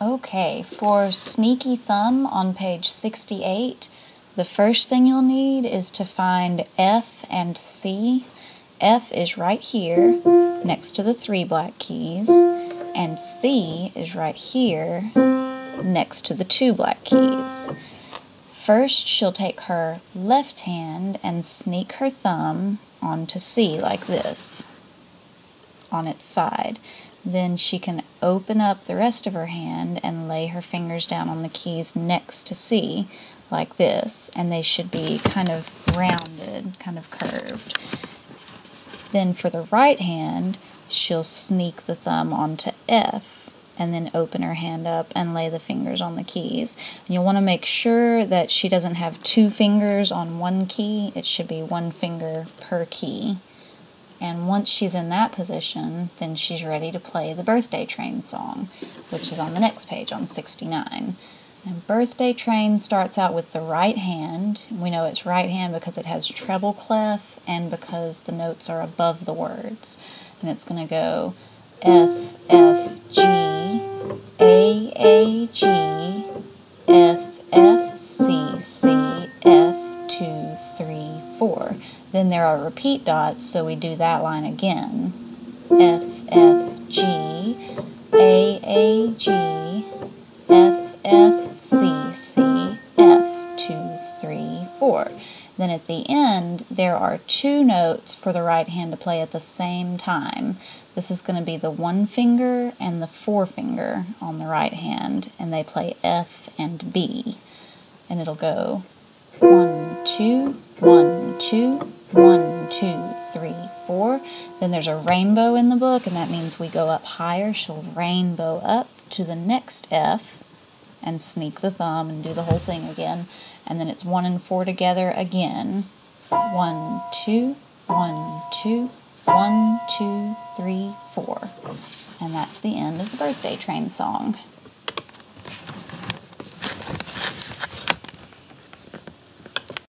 Okay, for Sneaky Thumb on page 68, the first thing you'll need is to find F and C. F is right here, next to the three black keys, and C is right here, next to the two black keys. First, she'll take her left hand and sneak her thumb onto C like this, on its side. Then she can open up the rest of her hand and lay her fingers down on the keys next to C, like this, and they should be kind of rounded, kind of curved. Then for the right hand, she'll sneak the thumb onto F and then open her hand up and lay the fingers on the keys. And you'll want to make sure that she doesn't have two fingers on one key. It should be one finger per key. And once she's in that position, then she's ready to play the Birthday Train song, which is on the next page on 69. And Birthday Train starts out with the right hand. We know it's right hand because it has treble clef and because the notes are above the words. And it's going to go F, F, G, A, A, G, F, F, C, C, F, 2, 3, 4. Then there are repeat dots, so we do that line again. F, F, G, A, A, G, F, F, C, C, F, 2, 3, 4. Then at the end, there are two notes for the right hand to play at the same time. This is going to be the one finger and the forefinger on the right hand, and they play F and B. And it'll go one, two, one, two, one, two, three, four. Then there's a rainbow in the book, and that means we go up higher. She'll rainbow up to the next F and sneak the thumb and do the whole thing again. And then it's one and four together again. One, two, one, two, one, two, three, four. And that's the end of the birthday train song.